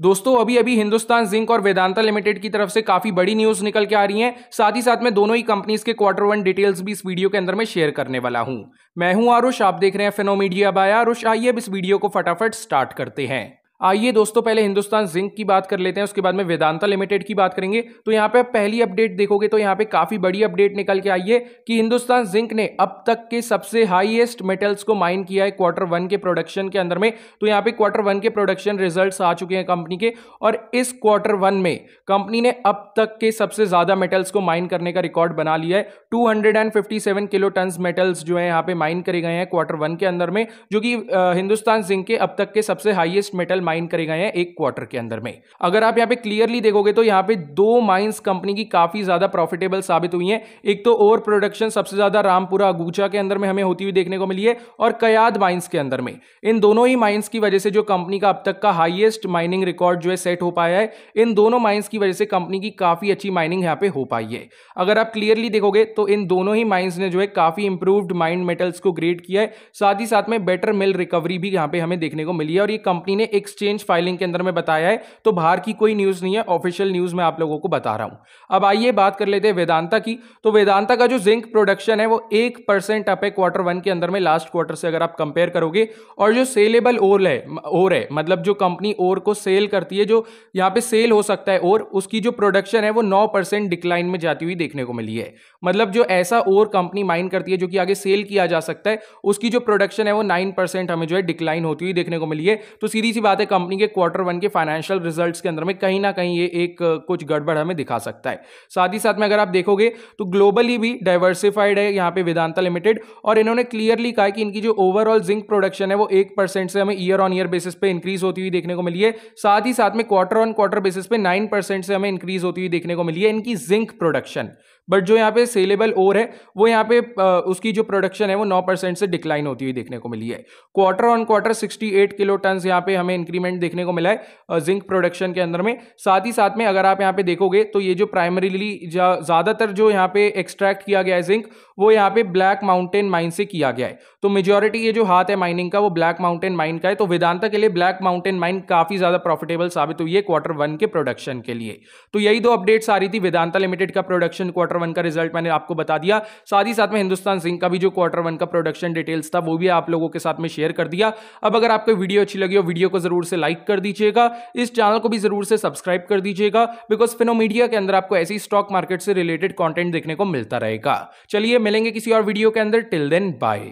दोस्तों अभी अभी हिंदुस्तान जिंक और वेदांता लिमिटेड की तरफ़ से काफ़ी बड़ी न्यूज़ निकल के आ रही है। साथ ही साथ में दोनों ही कंपनीज़ के क्वार्टर वन डिटेल्स भी इस वीडियो के अंदर में शेयर करने वाला हूँ। मैं हूँ आरुष, आप देख रहे हैं फेनोमीडिया बाय आरुष। आइए अब इस वीडियो को फटाफट स्टार्ट करते हैं। आइए दोस्तों, पहले हिंदुस्तान जिंक की बात कर लेते हैं, उसके बाद में वेदांता लिमिटेड की बात करेंगे। तो यहाँ पे पहली अपडेट देखोगे तो यहाँ पे काफ़ी बड़ी अपडेट निकल के आई है कि हिंदुस्तान जिंक ने अब तक के सबसे हाईएस्ट मेटल्स को माइन किया है क्वार्टर वन के प्रोडक्शन के अंदर में। तो यहाँ पे क्वार्टर वन के प्रोडक्शन रिज़ल्ट आ चुके हैं कंपनी के और इस क्वार्टर वन में कंपनी ने अब तक के सबसे ज़्यादा मेटल्स को माइन करने का रिकॉर्ड बना लिया है। टू किलो टन मेटल्स जो है यहाँ पे माइन करे गए हैं क्वार्टर वन के अंदर में, जो कि हिंदुस्तान जिंक के अब तक के सबसे हाइएस्ट मेटल माइन करे गए हैं एक क्वार्टर के अंदर में। अगर आप यहाँ पे क्लियरली देखोगे तो यहाँ पे दो माइंस कंपनी की काफ़ी ज़्यादा प्रॉफिटेबल साबित हुई है। एक तो ओवर प्रोडक्शन सबसे ज़्यादा रामपुरा अगूचा के अंदर में हमें होती हुई देखने को मिली है और कयाद माइंस के अंदर में। इन दोनों ही माइंस की वजह से जो कंपनी का अब तक का हाइएस्ट माइनिंग रिकॉर्ड जो है सेट हो पाया है, इन दोनों माइंस की वजह से कंपनी की काफ़ी अच्छी माइनिंग यहाँ पे हो पाई है। अगर आप क्लियरली देखोगे तो इन दोनों ही माइंस ने जो है काफ़ी इंप्रूव्ड माइंड मेटल्स को ग्रेड किया है। साथ ही साथ में बेटर मिल रिकवरी भी यहाँ पे हमें देखने को मिली है और ये कंपनी ने एक्सचेंज फाइलिंग के अंदर में बताया है तो बाहर की कोई न्यूज़ नहीं है ऑफिशियल न्यूज़ में आप लोगों को बता रहा हूँ। अब आइए बात कर लेते हैं वेदांता की। तो वेदांता का जो जिंक प्रोडक्शन है, वो एक परसेंट अप क्वार्टर वन के अंदर में लास्ट क्वार्टर से अगर आप कंपेयर करोगे, और जो सेलेबल ओर है ओर है मतलब जो कंपनी ओर को सेल करती है, जो यहाँ पे सेल हो सकता है और उसकी जो प्रोडक्शन है, वो नौ डिक्लाइन में जाती हुई देखने को मिली है। मतलब जो ऐसा और कंपनी माइन करती है, जो कि आगे सेल किया जा सकता है, उसकी जो प्रोडक्शन है, वो नाइन हमें जो है डिक्लाइन होती हुई देखने को मिली है। तो सीधी सी बात कंपनी के क्वार्टर वन के फाइनेंशियल रिजल्ट्स के अंदर में कहीं ना कहीं ये एक कुछ गड़बड़ हमें दिखा सकता है। साथ ही साथ में अगर आप देखोगे तो ग्लोबली भी डाइवर्सिफाइड है यहाँ पे वेदांता लिमिटेड और इन्होंने क्लियरली कहा कि इनकी जो ओवरऑल जिंक प्रोडक्शन है वो एक से हमें ईयर ऑन ईयर बेसिस पे इंक्रीज होती हुई देखने को मिली है। साथ ही साथ में क्वार्टर ऑन क्वार्टर बेसिस पे नाइन से हमें इंक्रीज होती हुई देखने को मिली है इनकी जिंक प्रोडक्शन बट जो यहाँ पे सेलेबल ओर है, वो यहाँ पे उसकी जो प्रोडक्शन है, वो नौ परसेंट से डिक्लाइन होती हुई देखने को मिली है। Quarter on quarter 68 kilo ton यहाँ पे हमें इंक्रीमेंट देखने को मिला है जिंक प्रोडक्शन के अंदर में। साथ ही साथ में अगर आप यहाँ पे देखोगे तो ये जो प्राइमरीली ज़्यादातर जो यहाँ पे एक्सट्रैक्ट किया गया है जिंक वो यहाँ पे ब्लैक माउंटेन माइन से किया गया है। तो मेजोरिटी ये जो हाथ है माइनिंग का, वो ब्लैक माउंटेन माइन का है। तो वेदांता के लिए ब्लैक माउंटेन माइन काफ़ी ज़्यादा प्रॉफिटेबल साबित हुई है क्वार्टर वन के प्रोडक्शन के लिए। तो यही दो अपडेट्स आ रही थी वेदांता लिमिटेड का प्रोडक्शन क्वार्टर वन का रिज़ल्ट मैंने आपको बता दिया। साथ ही साथ में हिंदुस्तान सिंह का भी जो क्वार्टर वन का प्रोडक्शन डिटेल्स था, वो भी आप लोगों के साथ में शेयर कर दिया। अब अगर आपको वीडियो अच्छी लगी हो, वीडियो को ज़रूर से लाइक कर दीजिएगा। इस चैनल को भी ज़रूर से सब्सक्राइब कर दीजिएगा बिकॉज़ फिनोमीडिया के अंदर आपको ऐसी स्टॉक मार्केट से रिलेटेड कॉन्टेंट देखने को मिलता रहेगा। चलिए, मिलेंगे किसी और वीडियो के अंदर। Till then bye